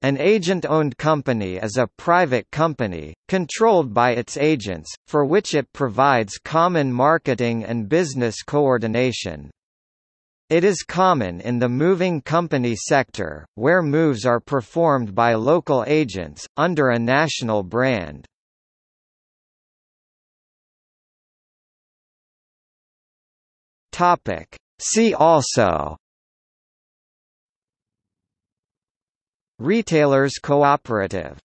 An agent-owned company is a private company, controlled by its agents, for which it provides common marketing and business coordination. It is common in the moving company sector, where moves are performed by local agents, under a national brand. See also Retailers Cooperative